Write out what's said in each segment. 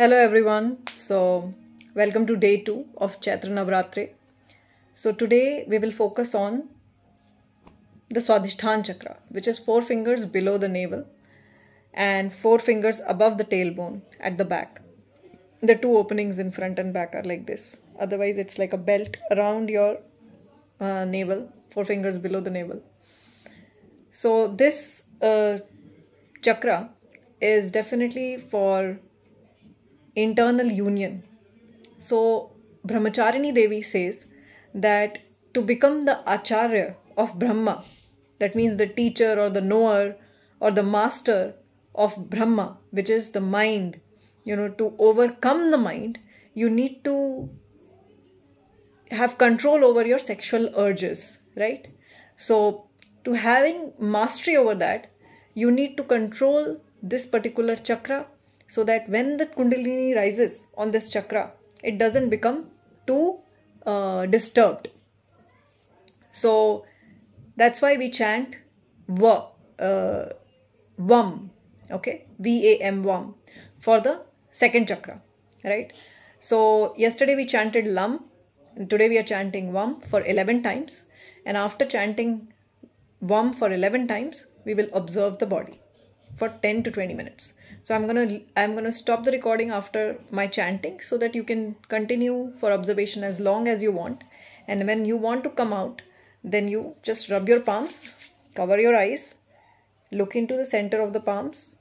Hello everyone. So, welcome to day 2 of Chaitra Navratri. So, today we will focus on the Swadhisthana chakra, which is four fingers below the navel and four fingers above the tailbone at the back. The two openings in front and back are like this. Otherwise, it's like a belt around your uh, navel, four fingers below the navel. So, this uh, chakra is definitely for internal union. So, Brahmacharini Devi says that to become the Acharya of Brahma, that means the teacher or the knower or the master of Brahma, which is the mind, you know, to overcome the mind, you need to have control over your sexual urges, right? So, to having mastery over that, you need to control this particular chakra so that when the kundalini rises on this chakra it doesn't become too uh, disturbed. So that's why we chant va uh, vam okay? V a m vam for the second chakra right? So yesterday we chanted lam and today we are chanting vam for 11 times and after chanting vam for 11 times we will observe the body for 10 to 20 minutes so i'm going to i'm going to stop the recording after my chanting so that you can continue for observation as long as you want. And when you want to come out then you just rub your palms cover your eyes look into the center of the palms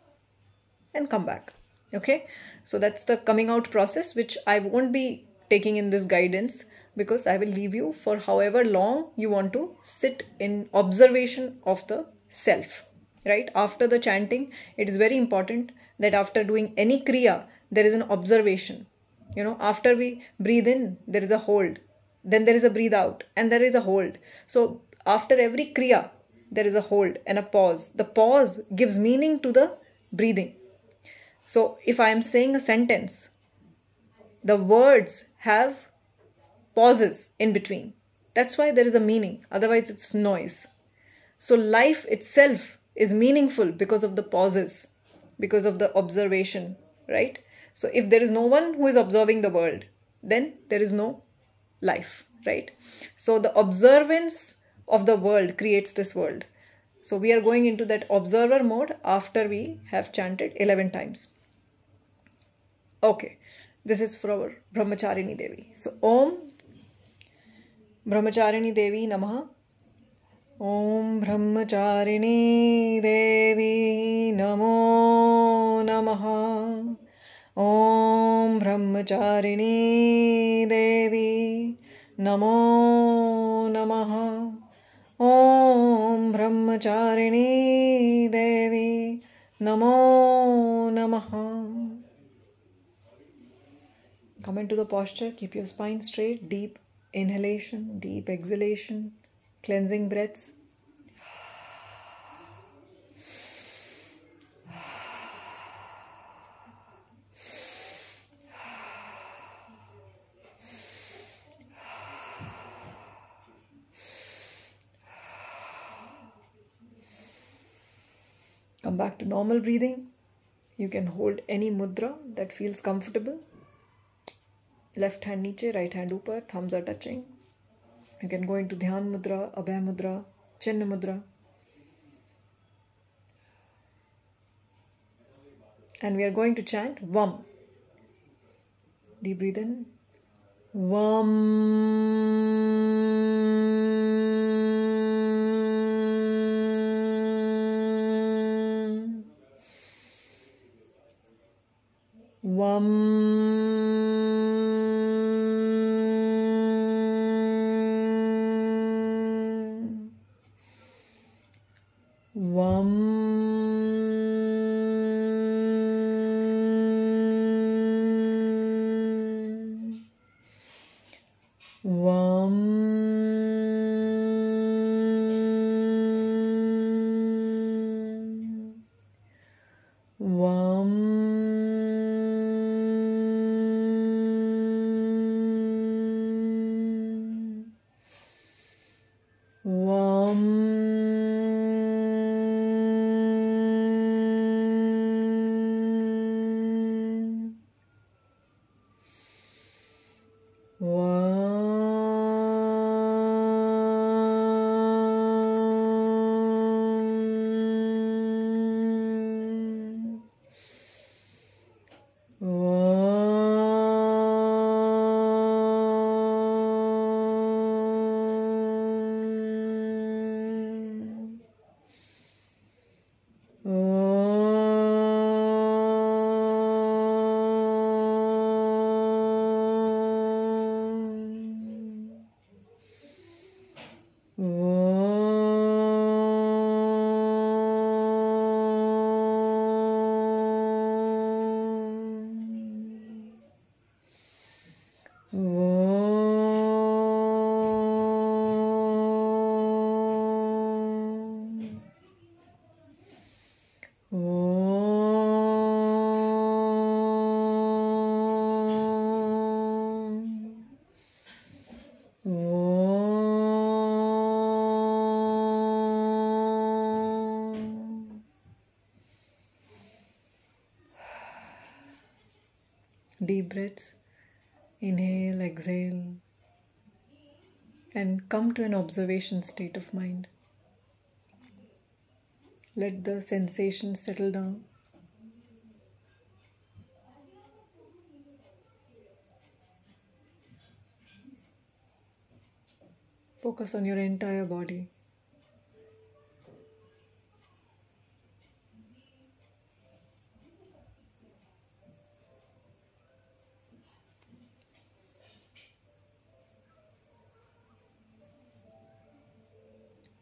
and come back. Okay? So that's the coming out process which i won't be taking in this guidance because i will leave you for however long you want to sit in observation of the self. Right? After the chanting it is very important that after doing any kriya there is an observation. You know after we breathe in there is a hold. Then there is a breathe out and there is a hold. So after every kriya there is a hold and a pause. The pause gives meaning to the breathing. So if i am saying a sentence the words have pauses in between. That's why there is a meaning. Otherwise it's noise. So life itself is meaningful because of the pauses because of the observation right so if there is no one who is observing the world then there is no life right so the observance of the world creates this world so we are going into that observer mode after we have chanted 11 times okay this is for our brahmacharini devi so om brahmacharini devi namaha ॐ ब्रह्मचारिणी देवी नमो नमः। ॐ ब्रह्मचारिणी देवी, नमो नम। ॐ ब्रह्मचारिणी देवी, नमो नम। Come to the posture keep your spine straight deep inhalation deep exhalation cleansing breaths Come back to normal breathing. You can hold any mudra that feels comfortable. Left hand niche, right hand upar, thumbs are touching. You can go into Dhyan Mudra, Abhay Mudra, Chinna Mudra. And we are going to chant Vam. Deep breathe in. Vam. Vam. Deep breaths. Inhale, exhale, and come to an observation state of mind. Let the sensations settle down. Focus on your entire body.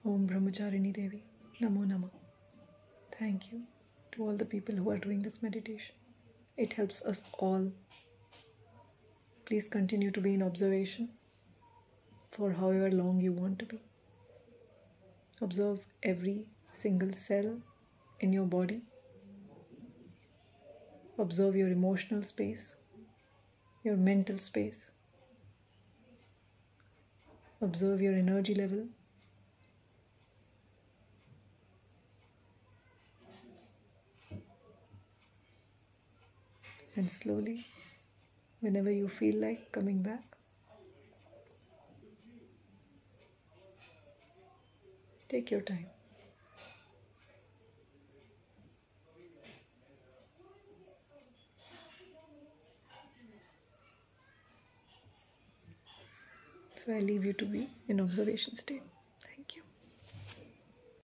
Om Brahmacharini Devi, Namo Nama. Thank you to all the people who are doing this meditation. It helps us all. Please continue to be in observation for however long you want to be. Observe every single cell in your body. Observe your emotional space, your mental space. Observe your energy level. And slowly, whenever you feel like coming back, take your time. So I leave you to be in observation state.